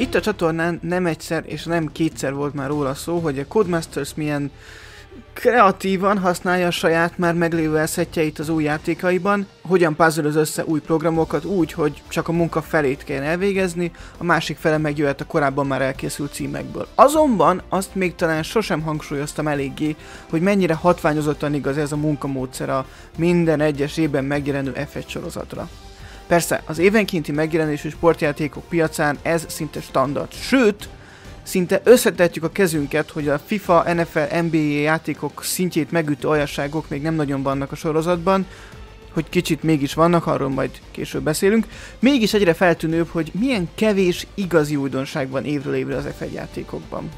Itt a csatornán nem egyszer és nem kétszer volt már róla szó, hogy a Codemasters milyen kreatívan használja a saját már meglévő eszetjeit az új játékaiban, hogyan puzzle össze új programokat úgy, hogy csak a munka felét kell elvégezni, a másik fele megjöhet a korábban már elkészült címekből. Azonban azt még talán sosem hangsúlyoztam eléggé, hogy mennyire hatványozottan igaz ez a munkamódszer a minden egyes évben megjelenő F1 sorozatra. Persze, az évenkénti megjelenésű sportjátékok piacán ez szinte standard, sőt, szinte összetetjük a kezünket, hogy a FIFA, NFL, NBA játékok szintjét megütő olyasságok még nem nagyon vannak a sorozatban, hogy kicsit mégis vannak, arról majd később beszélünk. Mégis egyre feltűnőbb, hogy milyen kevés igazi újdonság van évről évre az F1 játékokban.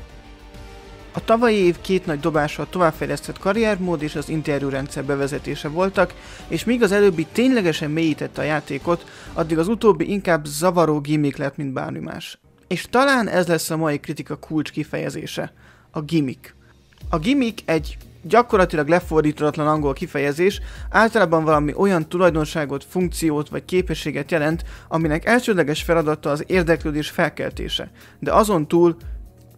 A tavalyi év két nagy dobása a továbbfejlesztett karriermód és az interjúrendszer bevezetése voltak, és míg az előbbi ténylegesen mélyítette a játékot, addig az utóbbi inkább zavaró gimmick lett, mint bármi más. És talán ez lesz a mai kritika kulcs kifejezése. A gimmick. A gimmick egy gyakorlatilag lefordítatlan angol kifejezés általában valami olyan tulajdonságot, funkciót vagy képességet jelent, aminek elsődleges feladata az érdeklődés felkeltése, de azon túl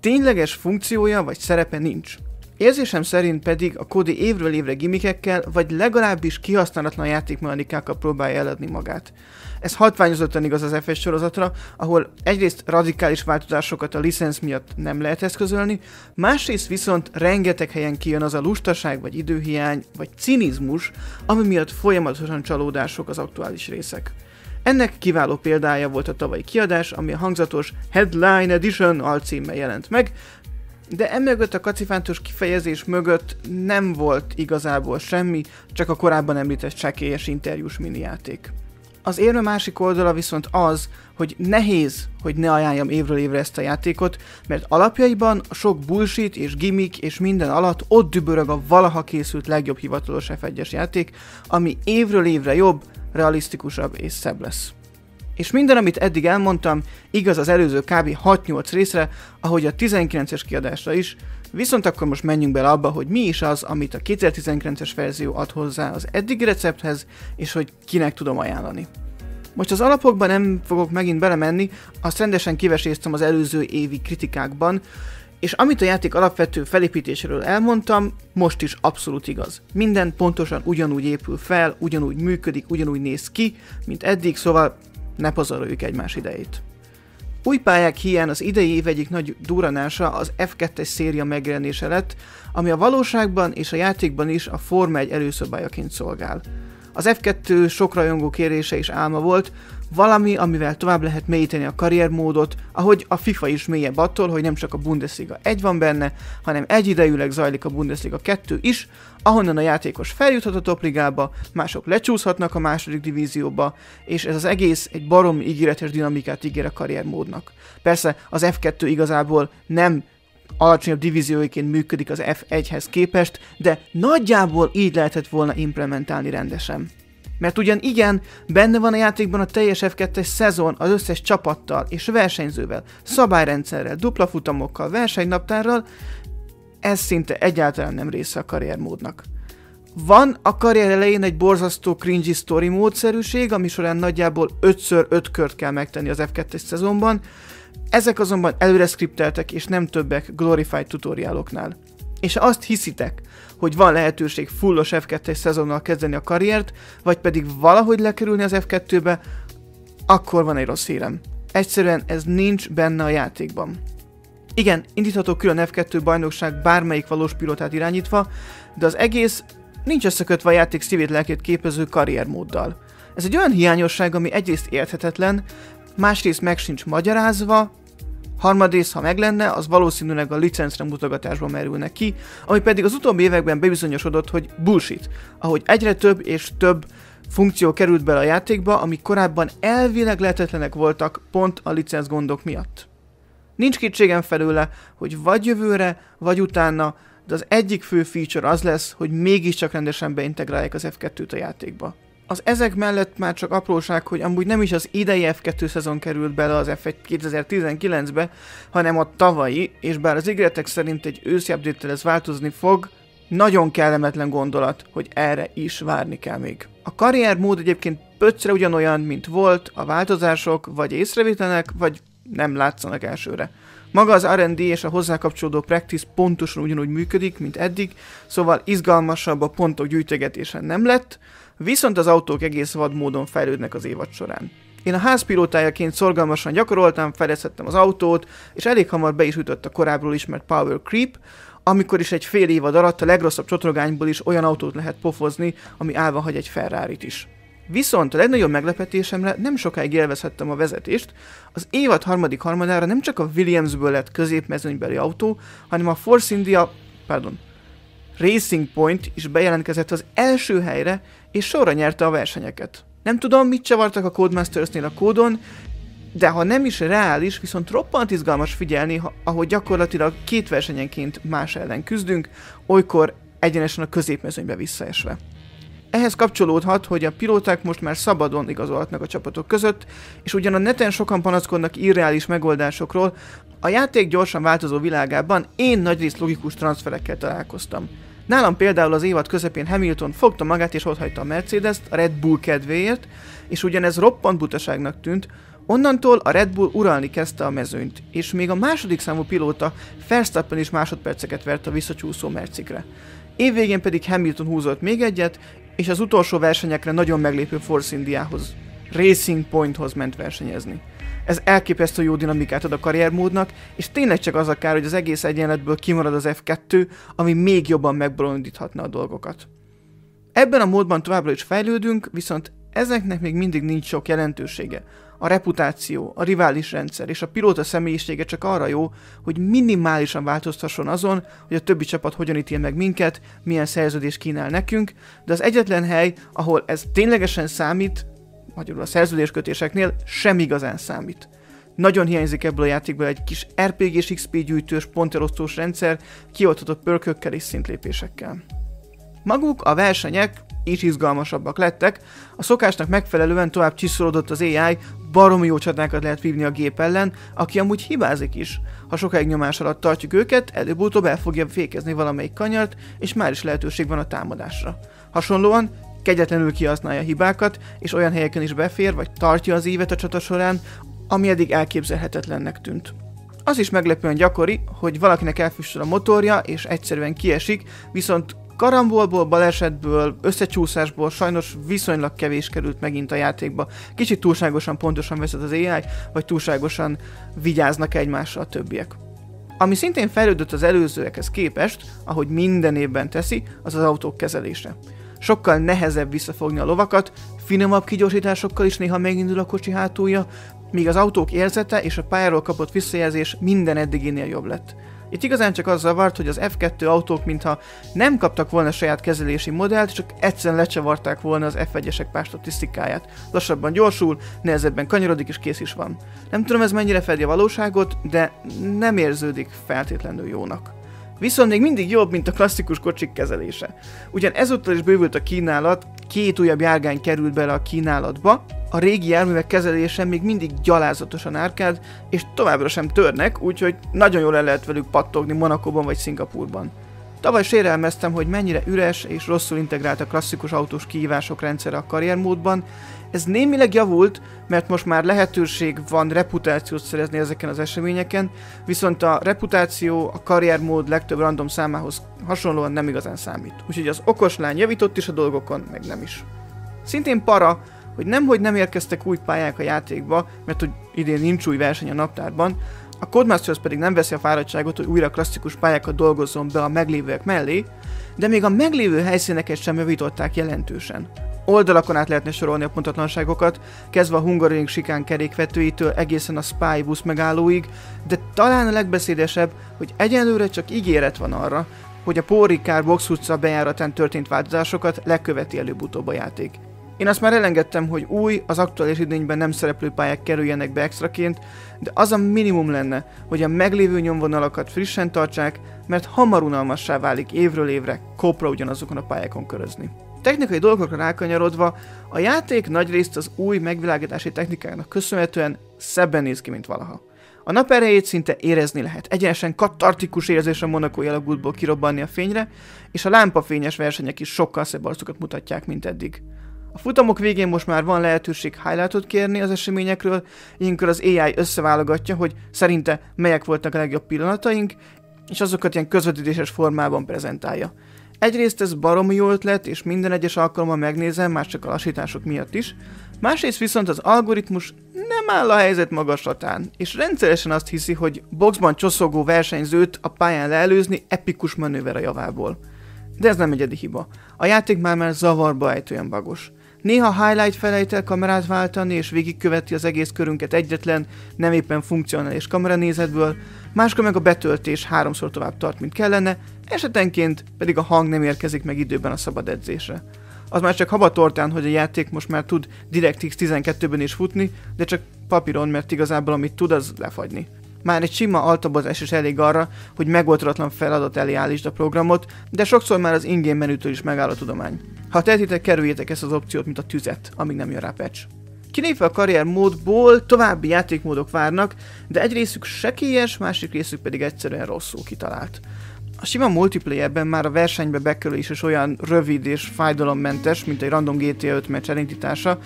tényleges funkciója vagy szerepe nincs. Érzésem szerint pedig a Kodi évről évre gimikekkel, vagy legalábbis kihasználatlan játékmechanikákkal próbálja eladni magát. Ez hatványozottan igaz az FS sorozatra, ahol egyrészt radikális változásokat a licensz miatt nem lehet eszközölni, másrészt viszont rengeteg helyen kijön az a lustaság, vagy időhiány, vagy cinizmus, ami miatt folyamatosan csalódások az aktuális részek. Ennek kiváló példája volt a tavalyi kiadás, ami a hangzatos Headline Edition alcímmel jelent meg, de emögött a kacifántos kifejezés mögött nem volt igazából semmi, csak a korábban említett csekélyes interjús minijáték. Az érme másik oldala viszont az, hogy nehéz, hogy ne ajánljam évről évre ezt a játékot, mert alapjaiban sok bullshit és gimmick és minden alatt ott dübörög a valaha készült legjobb hivatalos F1-es játék, ami évről évre jobb, realisztikusabb és szebb lesz. És minden, amit eddig elmondtam, igaz az előző kb. 6-8 részre, ahogy a 19-es kiadásra is, viszont akkor most menjünk bele abba, hogy mi is az, amit a 2019-es verzió ad hozzá az eddigi recepthez, és hogy kinek tudom ajánlani. Most az alapokban nem fogok megint belemenni, azt rendesen kiveséztem az előző évi kritikákban, és amit a játék alapvető felépítéséről elmondtam, most is abszolút igaz. Minden pontosan ugyanúgy épül fel, ugyanúgy működik, ugyanúgy néz ki, mint eddig, szóval ne pazaroljuk egymás idejét. Új pályák hiány az idei év egyik nagy duranása az F2-es széria megjelenése lett, ami a valóságban és a játékban is a Forma 1 előszobájaként szolgál. Az F2 sok rajongó kérése és álma volt, valami, amivel tovább lehet mélyíteni a karriermódot, ahogy a FIFA is mélyebb attól, hogy nem csak a Bundesliga 1 van benne, hanem egyidejűleg zajlik a Bundesliga 2 is, ahonnan a játékos feljuthat a topligába, mások lecsúszhatnak a második divízióba, és ez az egész egy barom ígéretes dinamikát ígér a karriermódnak. Persze az F2 igazából nem alacsonyabb divízióiként működik az F1-hez képest, de nagyjából így lehetett volna implementálni rendesen. Mert ugyan igen, benne van a játékban a teljes F2-es szezon az összes csapattal és versenyzővel, szabályrendszerrel, dupla futamokkal, versenynaptárral, ez szinte egyáltalán nem része a karriermódnak. Van a karrier elején egy borzasztó cringy story módszerűség, ami során nagyjából 5x5 kört kell megtenni az F2-es szezonban, ezek azonban előre skripteltek és nem többek glorified tutoriáloknál. És ha azt hiszitek, hogy van lehetőség fullos F2-es szezonnal kezdeni a karriert, vagy pedig valahogy lekerülni az F2-be, akkor van egy rossz hírem. Egyszerűen ez nincs benne a játékban. Igen, indítható külön F2 bajnokság bármelyik valós pilotát irányítva, de az egész nincs összekötve a játék szívét lelkét képező karriermóddal. Ez egy olyan hiányosság, ami egyrészt érthetetlen, másrészt meg sincs magyarázva, harmadrészt, ha meg lenne, az valószínűleg a licencre mutogatásban merülne ki, ami pedig az utóbbi években bebizonyosodott, hogy bullshit, ahogy egyre több és több funkció került bele a játékba, ami korábban elvileg lehetetlenek voltak pont a licenc gondok miatt. Nincs kétségem felőle, hogy vagy jövőre, vagy utána, de az egyik fő feature az lesz, hogy mégiscsak rendesen beintegrálják az F2-t a játékba. Az ezek mellett már csak apróság, hogy amúgy nem is az idei F2 szezon került bele az F1 2019-be, hanem a tavalyi, és bár az ígéretek szerint egy őszi update ez változni fog, nagyon kellemetlen gondolat, hogy erre is várni kell még. A karrier mód egyébként pöccre ugyanolyan, mint volt, a változások vagy észrevétlenek, vagy nem látszanak elsőre. Maga az R&D és a hozzá kapcsolódó practice pontosan ugyanúgy működik, mint eddig, szóval izgalmasabb a pontok gyűjtögetése nem lett, viszont az autók egész vad módon fejlődnek az évad során. Én a házpilótájaként szorgalmasan gyakoroltam, fedezhettem az autót, és elég hamar be is ütött a korábbról ismert Power Creep, amikor is egy fél évad alatt a legrosszabb csotrogányból is olyan autót lehet pofozni, ami állva hagy egy ferrari is. Viszont a legnagyobb meglepetésemre nem sokáig élvezhettem a vezetést, az évad harmadik harmadára nem csak a Williamsből lett középmezőnybeli autó, hanem a Force India, pardon, Racing Point is bejelentkezett az első helyre, és sorra nyerte a versenyeket. Nem tudom, mit csavartak a Codemastersnél a kódon, de ha nem is reális, viszont roppant izgalmas figyelni, ha, ahogy gyakorlatilag két versenyenként más ellen küzdünk, olykor egyenesen a középmezőnybe visszaesve. Ehhez kapcsolódhat, hogy a pilóták most már szabadon igazolhatnak a csapatok között, és ugyan a neten sokan panaszkodnak irreális megoldásokról, a játék gyorsan változó világában én nagyrészt logikus transferekkel találkoztam. Nálam például az évad közepén Hamilton fogta magát és otthagyta a Mercedes-t a Red Bull kedvéért, és ugyanez roppant butaságnak tűnt, Onnantól a Red Bull uralni kezdte a mezőnyt, és még a második számú pilóta Verstappen is másodperceket vert a visszacsúszó Mercikre. Évvégén pedig Hamilton húzott még egyet, és az utolsó versenyekre nagyon meglépő Force Indiához, Racing Pointhoz ment versenyezni. Ez elképesztő jó dinamikát ad a karriermódnak, és tényleg csak az a kár, hogy az egész egyenletből kimarad az F2, ami még jobban megbolondíthatna a dolgokat. Ebben a módban továbbra is fejlődünk, viszont ezeknek még mindig nincs sok jelentősége. A reputáció, a rivális rendszer és a pilóta személyisége csak arra jó, hogy minimálisan változtasson azon, hogy a többi csapat hogyan ítél meg minket, milyen szerződés kínál nekünk, de az egyetlen hely, ahol ez ténylegesen számít, magyarul a szerződéskötéseknél sem igazán számít. Nagyon hiányzik ebből a játékból egy kis RPG-s XP gyűjtős, pontelosztós rendszer, kioltatott pörkökkel és szintlépésekkel. Maguk a versenyek is izgalmasabbak lettek, a szokásnak megfelelően tovább csiszolódott az AI, baromi jó csatákat lehet vívni a gép ellen, aki amúgy hibázik is. Ha sokáig nyomás alatt tartjuk őket, előbb-utóbb el fogja fékezni valamelyik kanyart, és már is lehetőség van a támadásra. Hasonlóan kegyetlenül kihasználja a hibákat, és olyan helyeken is befér, vagy tartja az évet a csata során, ami eddig elképzelhetetlennek tűnt. Az is meglepően gyakori, hogy valakinek elfüstöl a motorja, és egyszerűen kiesik, viszont Karambolból, balesetből, összecsúszásból sajnos viszonylag kevés került megint a játékba. Kicsit túlságosan pontosan vezet az AI, vagy túlságosan vigyáznak egymásra a többiek. Ami szintén fejlődött az előzőekhez képest, ahogy minden évben teszi, az az autók kezelése. Sokkal nehezebb visszafogni a lovakat, finomabb kigyorsításokkal is néha megindul a kocsi hátulja, míg az autók érzete és a pályáról kapott visszajelzés minden eddiginél jobb lett. Itt igazán csak az zavart, hogy az F2 autók mintha nem kaptak volna saját kezelési modellt, csak egyszerűen lecsavarták volna az F1-esek pár statisztikáját. Lassabban gyorsul, nehezebben kanyarodik és kész is van. Nem tudom ez mennyire fedi a valóságot, de nem érződik feltétlenül jónak. Viszont még mindig jobb, mint a klasszikus kocsik kezelése. Ugyan ezúttal is bővült a kínálat, két újabb járgány került bele a kínálatba, a régi járművek kezelése még mindig gyalázatosan árkád, és továbbra sem törnek, úgyhogy nagyon jól el lehet velük pattogni Monakóban vagy Szingapurban. Tavaly sérelmeztem, hogy mennyire üres és rosszul integrált a klasszikus autós kihívások rendszere a karriermódban. Ez némileg javult, mert most már lehetőség van reputációt szerezni ezeken az eseményeken, viszont a reputáció a karriermód legtöbb random számához hasonlóan nem igazán számít. Úgyhogy az okos lány javított is a dolgokon, meg nem is. Szintén para, hogy nemhogy nem érkeztek új pályák a játékba, mert hogy idén nincs új verseny a naptárban, a Codemasters pedig nem veszi a fáradtságot, hogy újra klasszikus pályákat dolgozzon be a meglévőek mellé, de még a meglévő helyszíneket sem javították jelentősen. Oldalakon át lehetne sorolni a pontatlanságokat, kezdve a Hungaroring sikán kerékvetőitől egészen a Spy busz megállóig, de talán a legbeszédesebb, hogy egyenlőre csak ígéret van arra, hogy a Ricard Box utca bejáratán történt változásokat leköveti előbb-utóbb a játék. Én azt már elengedtem, hogy új, az aktuális idényben nem szereplő pályák kerüljenek be extraként, de az a minimum lenne, hogy a meglévő nyomvonalakat frissen tartsák, mert hamar unalmassá válik évről évre kopra ugyanazokon a pályákon körözni. Technikai dolgokra rákanyarodva, a játék nagyrészt az új megvilágítási technikának köszönhetően szebben néz ki, mint valaha. A nap erejét szinte érezni lehet, egyenesen katartikus érzés a Monaco jelagútból kirobbanni a fényre, és a lámpafényes versenyek is sokkal szebb arcokat mutatják, mint eddig. A futamok végén most már van lehetőség highlightot kérni az eseményekről, ilyenkor az AI összeválogatja, hogy szerinte melyek voltak a legjobb pillanataink, és azokat ilyen közvetítéses formában prezentálja. Egyrészt ez baromi jó ötlet, és minden egyes alkalommal megnézem, már csak a lassítások miatt is. Másrészt viszont az algoritmus nem áll a helyzet magaslatán, és rendszeresen azt hiszi, hogy boxban csoszogó versenyzőt a pályán leelőzni epikus manőver a javából. De ez nem egyedi hiba. A játék már már zavarba ejtően bagos. Néha highlight felejtel kamerát váltani, és végigköveti az egész körünket egyetlen, nem éppen funkcionális kameranézetből, máskor meg a betöltés háromszor tovább tart, mint kellene, esetenként pedig a hang nem érkezik meg időben a szabad edzésre. Az már csak habatortán, hogy a játék most már tud DirectX 12-ben is futni, de csak papíron, mert igazából amit tud, az lefagyni. Már egy sima altabozás is elég arra, hogy megoldatlan feladat elé állítsd a programot, de sokszor már az ingame menütől is megáll a tudomány. Ha tehetitek, kerüljétek ezt az opciót, mint a tüzet, amíg nem jön rá patch. Kilépve a karrier módból további játékmódok várnak, de egy részük sekélyes, másik részük pedig egyszerűen rosszul kitalált. A sima multiplayerben már a versenybe bekerülés is olyan rövid és fájdalommentes, mint egy random GTA 5 meccs elindítása,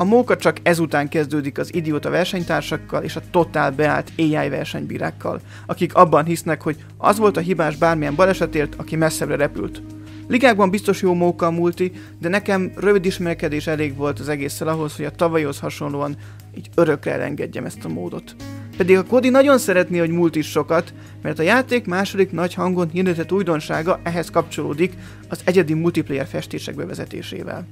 a móka csak ezután kezdődik az idióta versenytársakkal és a totál beállt AI versenybírákkal, akik abban hisznek, hogy az volt a hibás bármilyen balesetért, aki messzebbre repült. Ligákban biztos jó móka a multi, de nekem rövid ismerkedés elég volt az egésszel ahhoz, hogy a tavalyhoz hasonlóan így örökre elengedjem ezt a módot. Pedig a Kodi nagyon szeretné, hogy múlt is sokat, mert a játék második nagy hangon hirdetett újdonsága ehhez kapcsolódik az egyedi multiplayer festések bevezetésével.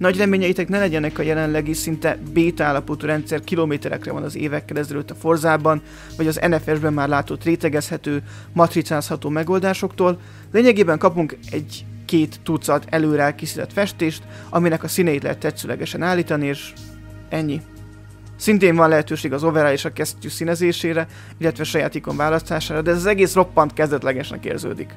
Nagy reményeitek ne legyenek a jelenlegi szinte beta állapotú rendszer kilométerekre van az évekkel ezelőtt a Forzában, vagy az NFS-ben már látott rétegezhető, matricázható megoldásoktól. Lényegében kapunk egy két tucat előre elkészített festést, aminek a színeit lehet tetszőlegesen állítani, és ennyi. Szintén van lehetőség az overall és a kesztyű színezésére, illetve saját ikon választására, de ez az egész roppant kezdetlegesnek érződik.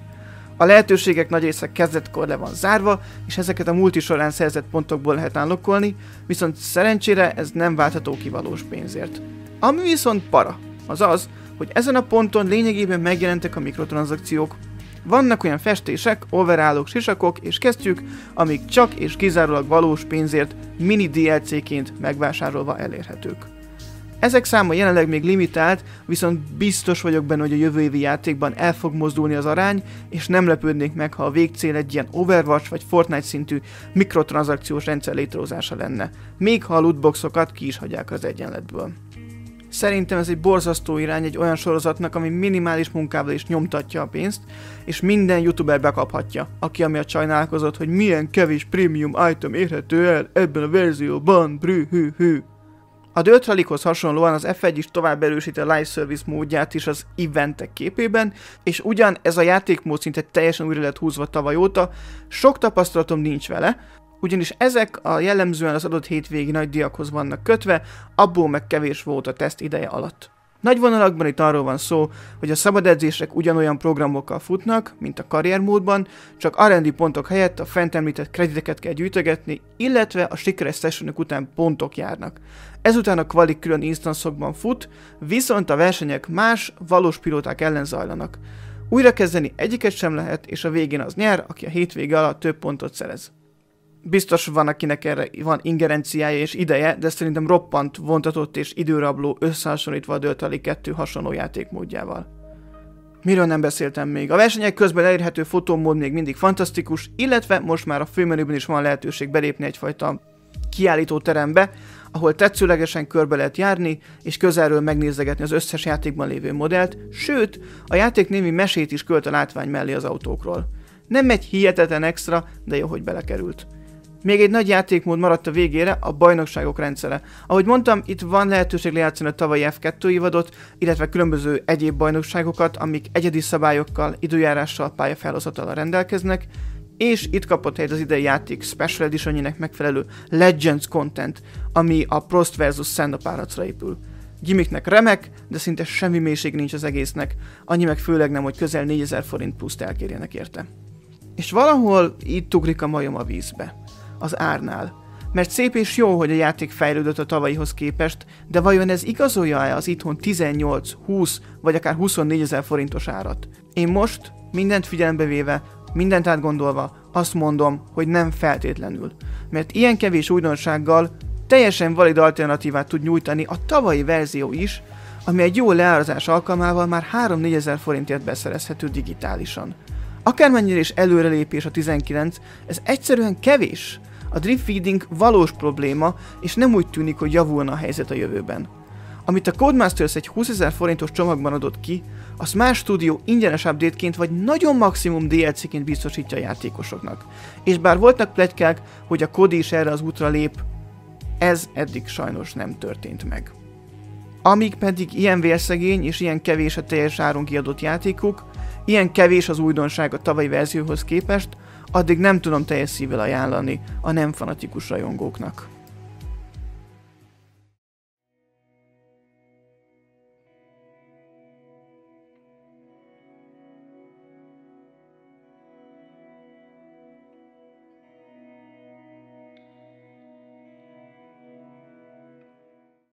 A lehetőségek nagy része kezdetkor le van zárva, és ezeket a multi során szerzett pontokból lehet állokkolni, viszont szerencsére ez nem váltható ki valós pénzért. Ami viszont para, az az, hogy ezen a ponton lényegében megjelentek a mikrotranszakciók. Vannak olyan festések, overállók, sisakok és kesztyűk, amik csak és kizárólag valós pénzért mini DLC-ként megvásárolva elérhetők. Ezek száma jelenleg még limitált, viszont biztos vagyok benne, hogy a jövő évi játékban el fog mozdulni az arány, és nem lepődnék meg, ha a végcél egy ilyen Overwatch vagy Fortnite szintű mikrotranszakciós rendszer létrehozása lenne, még ha a lootboxokat ki is hagyják az egyenletből. Szerintem ez egy borzasztó irány egy olyan sorozatnak, ami minimális munkával is nyomtatja a pénzt, és minden youtuber bekaphatja, aki amiatt sajnálkozott, hogy milyen kevés premium item érhető el ebben a verzióban, hű. A Dirt Rallyhoz hasonlóan az F1 is tovább erősíti a live service módját is az eventek képében, és ugyan ez a játékmód szinte teljesen újra lett húzva tavaly óta, sok tapasztalatom nincs vele, ugyanis ezek a jellemzően az adott hétvégi nagy diakhoz vannak kötve, abból meg kevés volt a teszt ideje alatt. Nagy vonalakban itt arról van szó, hogy a szabad edzések ugyanolyan programokkal futnak, mint a karriermódban, csak R&D pontok helyett a fent említett krediteket kell gyűjtögetni, illetve a sikeres sessionok után pontok járnak. Ezután a kvalik külön instanszokban fut, viszont a versenyek más, valós pilóták ellen zajlanak. Újra kezdeni egyiket sem lehet, és a végén az nyer, aki a hétvége alatt több pontot szerez. Biztos van, akinek erre van ingerenciája és ideje, de szerintem roppant, vontatott és időrabló összehasonlítva a Döltali 2 hasonló játékmódjával. Miről nem beszéltem még? A versenyek közben elérhető fotómód még mindig fantasztikus, illetve most már a főmenüben is van lehetőség belépni egyfajta kiállító terembe, ahol tetszőlegesen körbe lehet járni, és közelről megnézegetni az összes játékban lévő modellt, sőt, a játék némi mesét is költ a látvány mellé az autókról. Nem egy hihetetlen extra, de jó, hogy belekerült. Még egy nagy játékmód maradt a végére, a bajnokságok rendszere. Ahogy mondtam, itt van lehetőség lejátszani a tavalyi F2 évadot, illetve különböző egyéb bajnokságokat, amik egyedi szabályokkal, időjárással, pályafelhozatalal rendelkeznek, és itt kapott helyet az idei játék Special edition megfelelő Legends content, ami a Prost vs. Sand páracra épül. Gimmicknek remek, de szinte semmi mélység nincs az egésznek, annyi meg főleg nem, hogy közel 4000 forint pluszt elkérjenek érte. És valahol itt ugrik a majom a vízbe az árnál. Mert szép és jó, hogy a játék fejlődött a tavalyihoz képest, de vajon ez igazolja-e az itthon 18, 20 vagy akár 24 ezer forintos árat? Én most, mindent figyelembe véve, Mindent átgondolva, azt mondom, hogy nem feltétlenül. Mert ilyen kevés újdonsággal teljesen valid alternatívát tud nyújtani a tavalyi verzió is, ami egy jó leárazás alkalmával már 3-4 ezer forintért beszerezhető digitálisan. Akármennyire is előrelépés a 19, ez egyszerűen kevés. A drip feeding valós probléma, és nem úgy tűnik, hogy javulna a helyzet a jövőben. Amit a Codemasters egy 20 ezer forintos csomagban adott ki, azt más stúdió ingyenes update-ként vagy nagyon maximum DLC-ként biztosítja a játékosoknak. És bár voltak plegykák, hogy a Kodi is erre az útra lép, ez eddig sajnos nem történt meg. Amíg pedig ilyen vérszegény és ilyen kevés a teljes áron kiadott játékuk, ilyen kevés az újdonság a tavalyi verzióhoz képest, addig nem tudom teljes szívvel ajánlani a nem fanatikus rajongóknak.